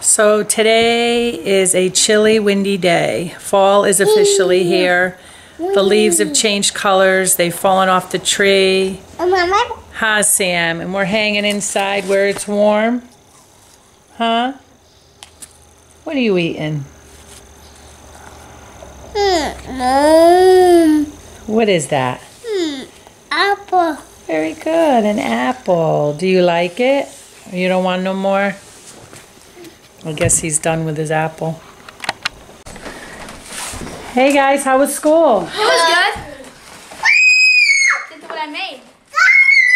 So today is a chilly, windy day. Fall is officially here. The leaves have changed colors. They've fallen off the tree. Hi, Sam. And we're hanging inside where it's warm. Huh? What are you eating? What is that? Apple. Very good. An apple. Do you like it? You don't want no more? I guess he's done with his apple. Hey guys, how was school? It was good. This is what I made.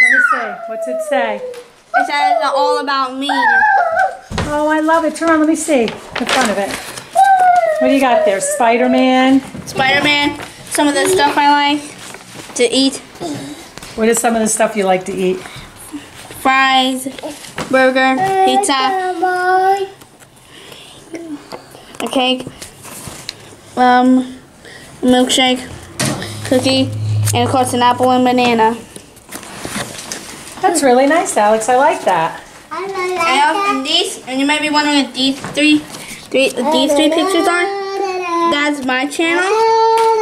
Let me see. What's it say? It says uh, all about me. Oh, I love it. Turn around, let me see. The front of it. What do you got there? Spider-Man? Spider-Man. Some of the stuff I like to eat. What is some of the stuff you like to eat? Fries, burger, pizza, a cake, um, milkshake, cookie, and of course an apple and banana. That's really nice, Alex. I like that. And, and these, and you might be wondering what these three, three, these three pictures are. That's my channel.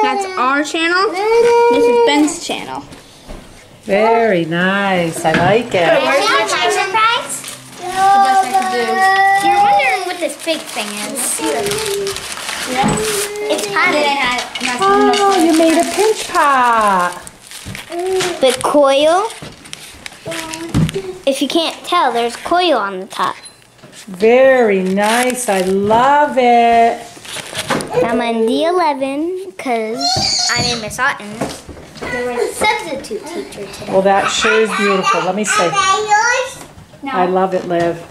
That's our channel. This is Ben's channel. Very nice. I like it. Where's my surprise? You're wondering what this big thing is. It's potted. Oh, you made a pinch pot. The coil. If you can't tell, there's coil on the top. Very nice. I love it. I'm on D11 because I'm in Miss Otten's. There was a substitute teacher today. Well, that sure is beautiful. Let me see. I love it, Liv.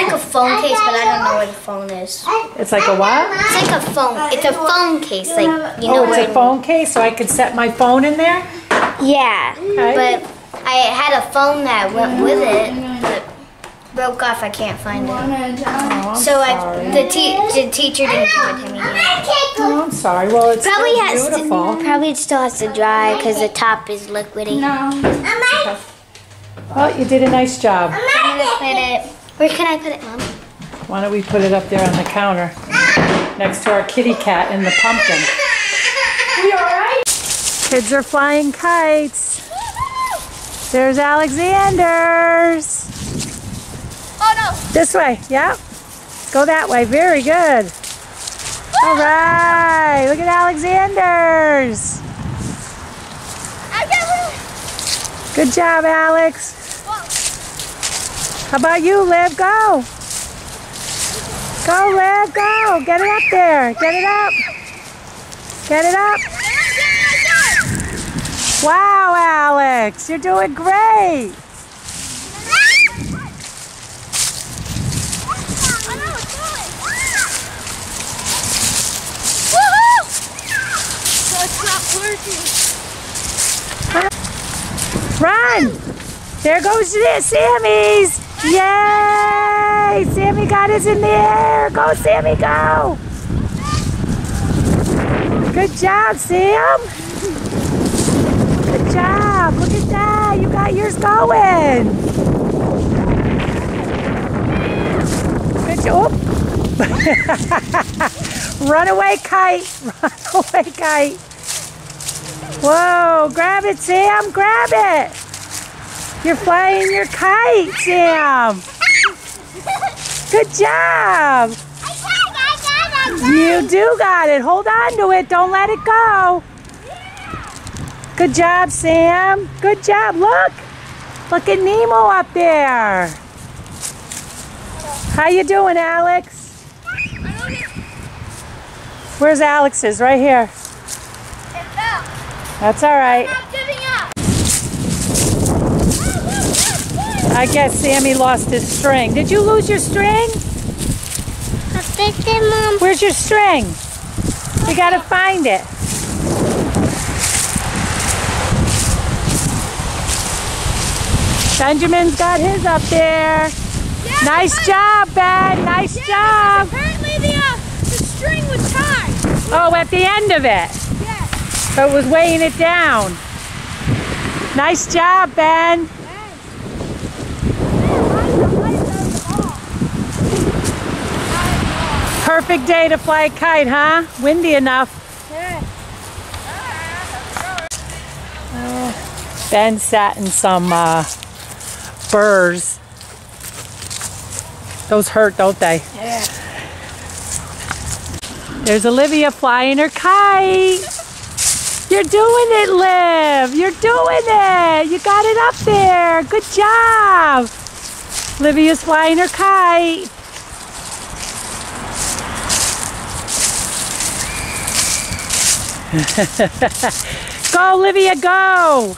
It's like a phone case, but I don't know what a phone is. It's like a what? It's like a phone. It's a phone case, like you know Oh, it's where. a phone case, so I could set my phone in there? Yeah, Okay. but I had a phone that went with it, but broke off. I can't find it. Oh, So I, the, te- the teacher didn't give it to me yet. Oh, I'm sorry. Well, it's Probably has beautiful. to. Probably it still has to dry because the top is liquidy. No. Oh, you did a nice job. I'm gonna put it. Where can I put it, Mom? Why don't we put it up there on the counter next to our kitty cat and the pumpkin? You alright? Kids are flying kites. There's Alexander's. Oh no! This way, yep. Go that way, very good. All right, look at Alexander's. I got one! Good job, Alex. How about you, Liv? Go. Go, Liv, go. Get it up there. Get it up. Get it up. Wow, Alex, you're doing great. Run! There goes Sammy's! Yay! Sammy got his in the air! Go, Sammy, go! Good job, Sam! Good job! Look at that! You got yours going! Good job! Run away, kite! Run away, kite! Whoa, grab it, Sam, grab it. You're flying your kite, Sam. Good job. You do got it. Hold on to it. Don't let it go. Good job, Sam. Good job. Look. Look at Nemo up there. How you doing, Alex? Where's Alex's? Right here. That's all right. I guess Sammy lost his string. Did you lose your string? I fixed it, Mom. Where's your string? We gotta find it. Benjamin's got his up there. nice job, Ben. Nice job. Apparently the, uh, the string was tied. Oh, at the end of it. Yeah. So it was weighing it down. Nice job, Ben. Perfect day to fly a kite, huh? Windy enough. Yeah. Oh, ben sat in some uh, burrs. Those hurt, don't they? Yeah. There's Olivia flying her kite. You're doing it, Liv. You're doing it. You got it up there. Good job. Olivia's flying her kite. go, Olivia, go.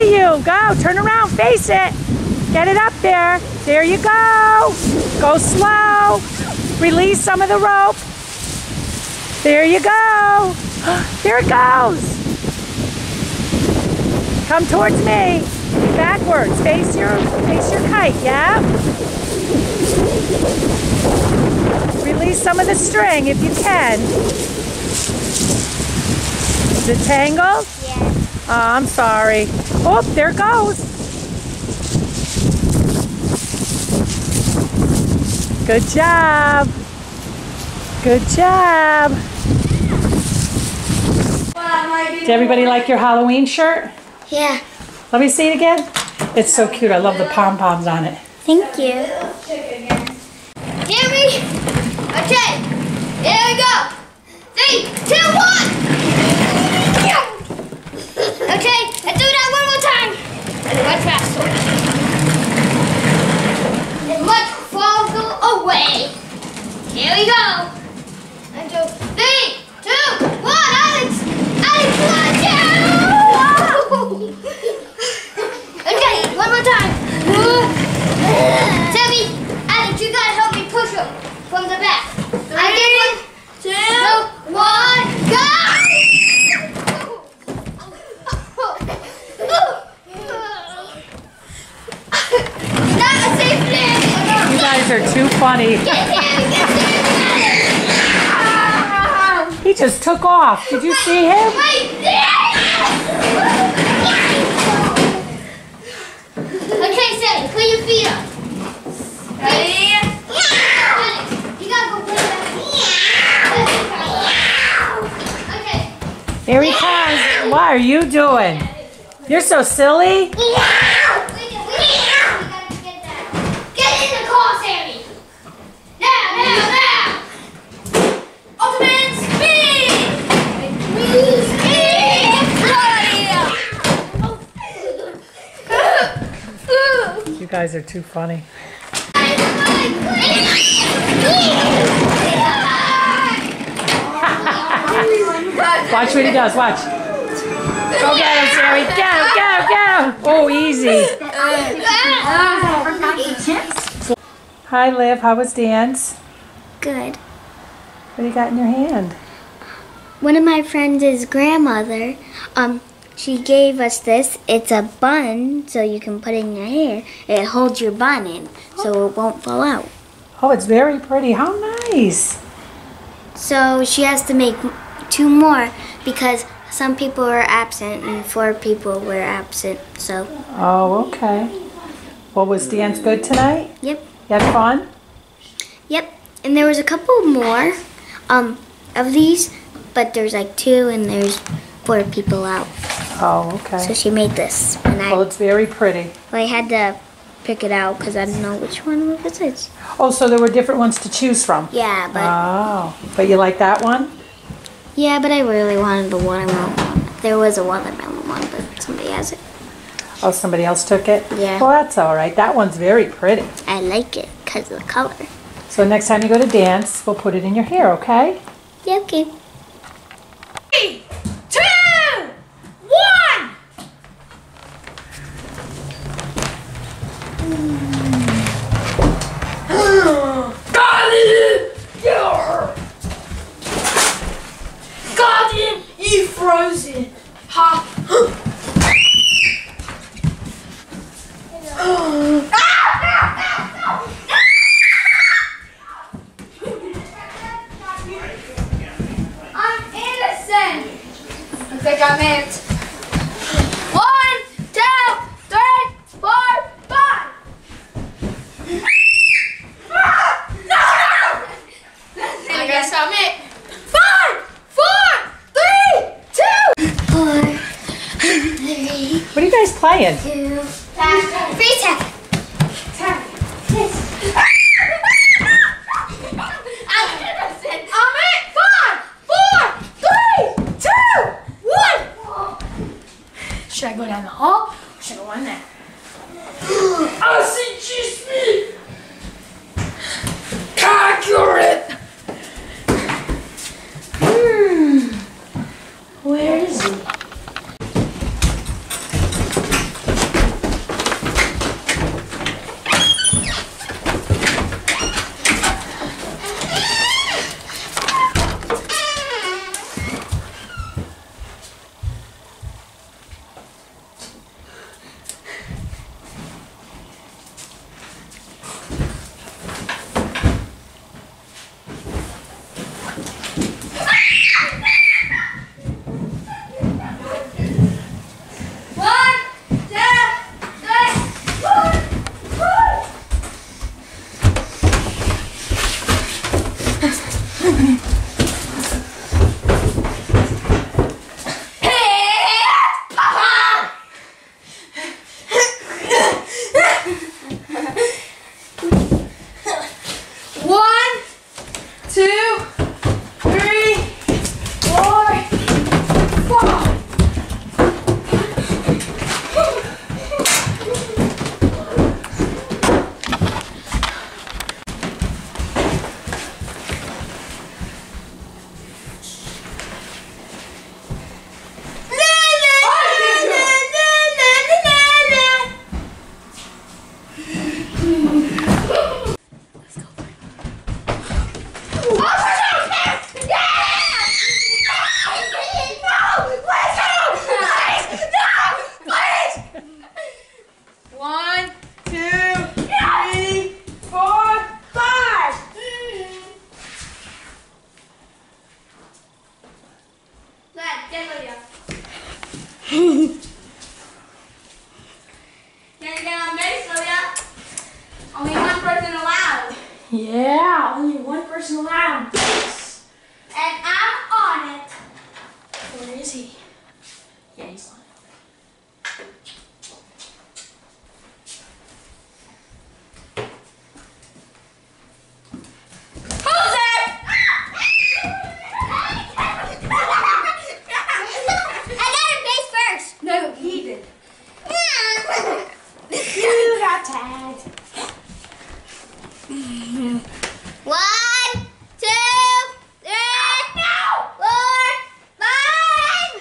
You go. Turn around. Face it. Get it up there. There you go. Go slow. Release some of the rope. There you go. There it goes. Come towards me. Backwards. Face your face your kite, yeah? Release some of the string if you can. Is it tangled? Yeah. Oh, I'm sorry. Oh, there it goes. Good job. Good job. Did everybody like your Halloween shirt? Yeah. Let me see it again. It's so cute. I love the pom-poms on it. Thank you. Here we Okay. Here we go. Three, two, one. Okay, do that one more time. And faster. Much farther away. Here we go. And three, He just took off. Did you see him? Okay, Sammy, put your feet up. Ready? You gotta go put it up. Okay. Here he comes. What are you doing? You're so silly. Get in the car, Sammy! Now, now, now! Ultimate speed! Speed! You guys are too funny. Watch what he does. Watch. Go get him, Sammy. Get him, get him, get him. Oh, easy. Hi, Liv. How was dance? Good. What do you got in your hand? One of my friends' grandmother, um, she gave us this. It's a bun, so you can put it in your hair. It holds your bun in, so it won't fall out. Oh, it's very pretty. How nice. So she has to make two more because some people were absent and four people were absent. So, Oh, okay. Well, was dance good tonight? yep, You had fun? yep. And there was a couple more, um, of these, but there's like two and there's four people out. Oh, okay. So she made this, and I, Well, it's very pretty. well, I had to pick it out because I didn't know which one was it. Oh, so there were different ones to choose from. Yeah, but Oh, but you like that one? yeah, but I really wanted the watermelon one. There was a watermelon one, but somebody has it. Oh, somebody else took it? Yeah. Well, that's all right. That one's very pretty. I like it because of the color. So next time you go to dance, we'll put it in your hair, okay? Yeah, okay. One, two, three, four, five. no, no. I guess I'm it. Five, four, three, two. Four, three. What are you guys playing? Two. I go down the hall. Should I go in there? I suggest me! Accurate! Hmm. Where is he? One, two, three, four, four. One, two, three, four, five. One, two, three, four, five. Let, get Lydia. Can you get on base, Lydia? Only one person allowed. Yeah, only one person allowed. And I'm on it. Where is he? Yeah, he's on. Who's there? I got a base first. No, he did. you got tagged. One, two, three, four, five.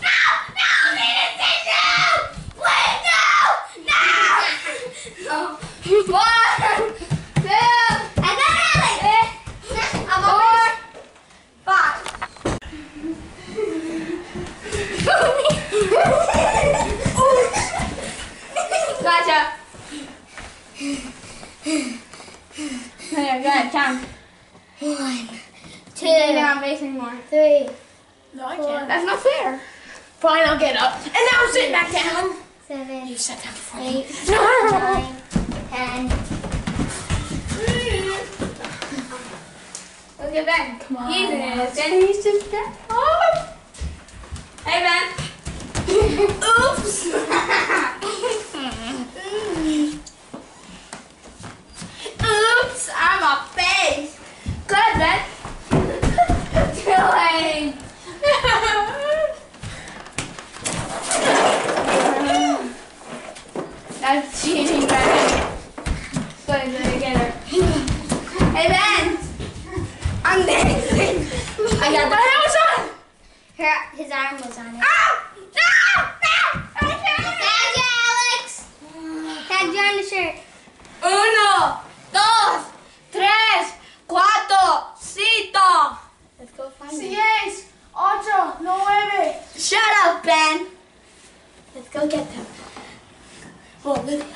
No, no, Nina, say no. Wait, no, no. One, two, I got Alex. Four, five. Gotcha. There, go ahead, count. One, You can't get two, on base anymore. three, No, I can't. That's not fair. Fine, I'll get up. And now I'm sitting back down. seven, You sat down before me. Eight, nine, ten. Look at Ben. Come on. He's in it. Ben, he's just Ben. Oh. Hey, Ben. Oops, I'm a face. Good, Ben. Too late. Cheating, Ben. Put it together. Hey, Ben. I'm dancing. I got the house on. Her, his arm was on it. Ah! No! No! I can't. Tag you, Alex. Tag you on the shirt. Uno, dos, tres, cuatro, cinco. Let's go find. Seis, ocho, nueve. Shut up, Ben. Let's go get them. Oh, Lydia.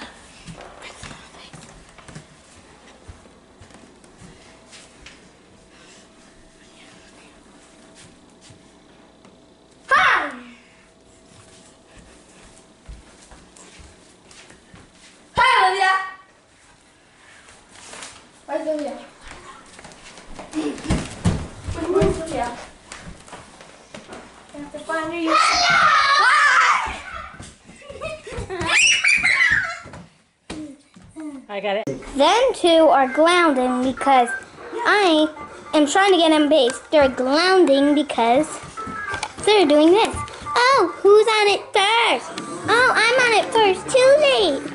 Hi. Hi, Olivia. Where's Olivia? Where's Olivia? I have to find her. You. Ah! Them two are grounding because I am trying to get them base. They're grounding because they're doing this. Oh, who's on it first? Oh, I'm on it first. Too late.